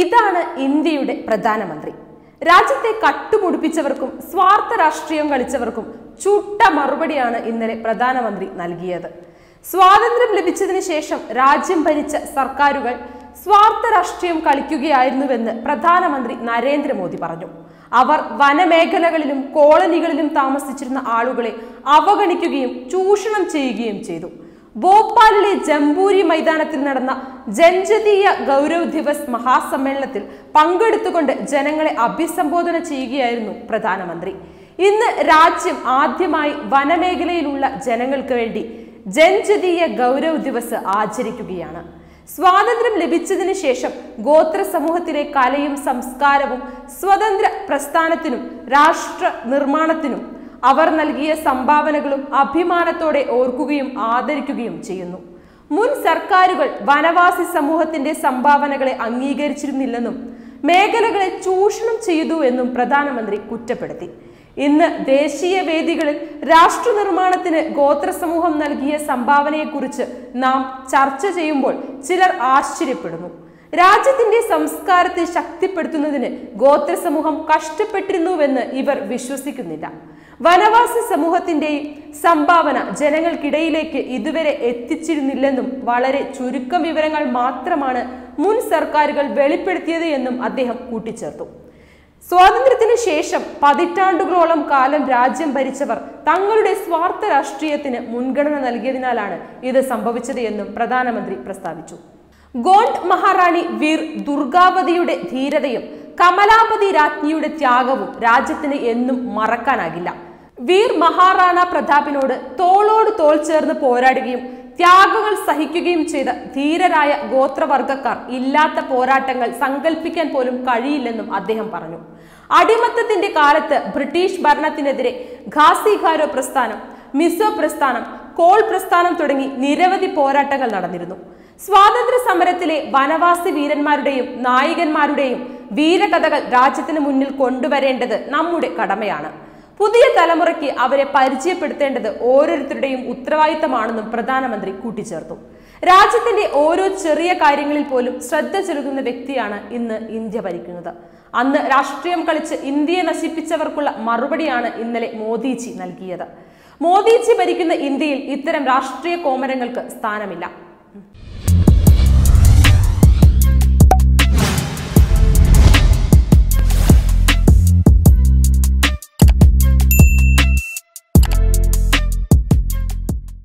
ഇതാണ് ഇന്ത്യയുടെ പ്രധാനമന്ത്രി. രാജ്യത്തെ കട്ടുമുടിപ്പിച്ചവർക്കും സ്വാർത്ഥ രാഷ്ട്രീയം കളിച്ചവർക്കും ചുട്ട മറുപടിയാണ് ഇന്നലെ പ്രധാനമന്ത്രി നൽകിയത്. സ്വാതന്ത്ര്യം ലഭിച്ചതിന് ശേഷം രാജ്യം ഭരിച്ച സർക്കാരുകൾ സ്വാർത്ഥ രാഷ്ട്രീയം കളിക്കുകയായിരുന്നുവെന്ന് പ്രധാനമന്ത്രി നരേന്ദ്രമോദി പറഞ്ഞു. അവർ വനമേഖലകളിലും കോളനികളിലും താമസിച്ചിരുന്ന ആളുകളെ അവഗണിക്കുകയും ചൂഷണം ചെയ്യുകയും ചെയ്തു. ഭോപ്പാലിലെ ജംബൂരി മൈതാനത്തിൽ നടന്ന ജൻജതീയ ഗൗരവ് ദിവസ് മഹാസമ്മേളനത്തിൽ പങ്കെടുത്തുകൊണ്ട് ജനങ്ങളെ അഭിസംബോധന ചെയ്യുകയായിരുന്നു പ്രധാനമന്ത്രി. ഇന്ന് രാജ്യം ആദ്യമായി വനമേഖലയിലുള്ള ജനങ്ങൾക്ക് വേണ്ടി ജൻജതീയ ഗൗരവ് ദിവസ് ആചരിക്കുകയാണ്. സ്വാതന്ത്ര്യം ലഭിച്ചതിന് ശേഷം ഗോത്ര സമൂഹത്തിലെ കലയും സംസ്കാരവും സ്വതന്ത്ര പ്രസ്ഥാനത്തിനും രാഷ്ട്ര നിർമ്മാണത്തിനും അവർ നൽകിയ സംഭാവനകളും അഭിമാനത്തോടെ ഓർക്കുകയും ആദരിക്കുകയും ചെയ്യുന്നു. മുൻ സർക്കാരുകൾ വനവാസി സമൂഹത്തിന്റെ സംഭാവനകളെ അംഗീകരിച്ചിരുന്നില്ലെന്നും മേഖലകളെ ചൂഷണം ചെയ്തു എന്നും പ്രധാനമന്ത്രി കുറ്റപ്പെടുത്തി. ഇന്ന് ദേശീയ വേദികളിൽ രാഷ്ട്ര നിർമ്മാണത്തിന് ഗോത്ര സമൂഹം നൽകിയ സംഭാവനയെക്കുറിച്ച് നാം ചർച്ച ചെയ്യുമ്പോൾ ചിലർ ആശ്ചര്യപ്പെടുന്നു. രാജ്യത്തിന്റെ സംസ്കാരത്തെ ശക്തിപ്പെടുത്തുന്നതിന് ഗോത്ര സമൂഹം കഷ്ടപ്പെട്ടിരുന്നുവെന്ന് ഇവർ വിശ്വസിക്കുന്നില്ല. വനവാസി സമൂഹത്തിന്റെയും സംഭാവന ജനങ്ങൾക്കിടയിലേക്ക് ഇതുവരെ എത്തിച്ചിരുന്നില്ലെന്നും വളരെ ചുരുക്കം വിവരങ്ങൾ മാത്രമാണ് മുൻ സർക്കാരുകൾ വെളിപ്പെടുത്തിയത് എന്നും അദ്ദേഹം കൂട്ടിച്ചേർത്തു. സ്വാതന്ത്ര്യത്തിന് ശേഷം പതിറ്റാണ്ടുകളോളം കാലം രാജ്യം ഭരിച്ചവർ തങ്ങളുടെ സ്വാർത്ഥ രാഷ്ട്രീയത്തിന് മുൻഗണന നൽകിയതിനാലാണ് ഇത് സംഭവിച്ചത് എന്നും പ്രധാനമന്ത്രി പ്രസ്താവിച്ചു. ഗോണ്ട് മഹാറാണി വീർ ദുർഗാവതിയുടെ ധീരതയും കമലാപതി രാജ്ഞിയുടെ ത്യാഗവും രാജ്യത്തിന് എന്നും മറക്കാനാകില്ല. വീർ മഹാറാണ പ്രതാപിനോട് തോളോട് തോൾ ചേർന്ന് പോരാടുകയും ത്യാഗങ്ങൾ സഹിക്കുകയും ചെയ്ത ധീരരായ ഗോത്രവർഗക്കാർ ഇല്ലാത്ത പോരാട്ടങ്ങൾ സങ്കല്പിക്കാൻ പോലും കഴിയില്ലെന്നും അദ്ദേഹം പറഞ്ഞു. അടിമത്തത്തിന്റെ കാലത്ത് ബ്രിട്ടീഷ് ഭരണത്തിനെതിരെ ഖാസിഖാരോ പ്രസ്ഥാനം മിസോ പ്രസ്ഥാനം കോൾ പ്രസ്ഥാനം തുടങ്ങി നിരവധി പോരാട്ടങ്ങൾ നടന്നിരുന്നു. സ്വാതന്ത്ര്യ സമരത്തിലെ വനവാസി വീരന്മാരുടെയും നായകന്മാരുടെയും വീരകഥകൾ രാജ്യത്തിന് മുന്നിൽ കൊണ്ടുവരേണ്ടത് നമ്മുടെ കടമയാണ്. പുതിയ തലമുറയ്ക്ക് അവരെ പരിചയപ്പെടുത്തേണ്ടത് ഓരോരുത്തരുടെയും ഉത്തരവാദിത്തമാണെന്നും പ്രധാനമന്ത്രി കൂട്ടിച്ചേർത്തു. രാജ്യത്തിന്റെ ഓരോ ചെറിയ കാര്യങ്ങളിൽ പോലും ശ്രദ്ധ ചെലുത്തുന്ന വ്യക്തിയാണ് ഇന്ന് ഇന്ത്യ ഭരിക്കുന്നത്. അന്ന് രാഷ്ട്രീയം കളിച്ച് ഇന്ത്യയെ നശിപ്പിച്ചവർക്കുള്ള മറുപടിയാണ് ഇന്നലെ മോദിജി നൽകിയത്. മോദിജി ഭരിക്കുന്ന ഇന്ത്യയിൽ ഇത്തരം രാഷ്ട്രീയ കോമരങ്ങൾക്ക് സ്ഥാനമില്ല.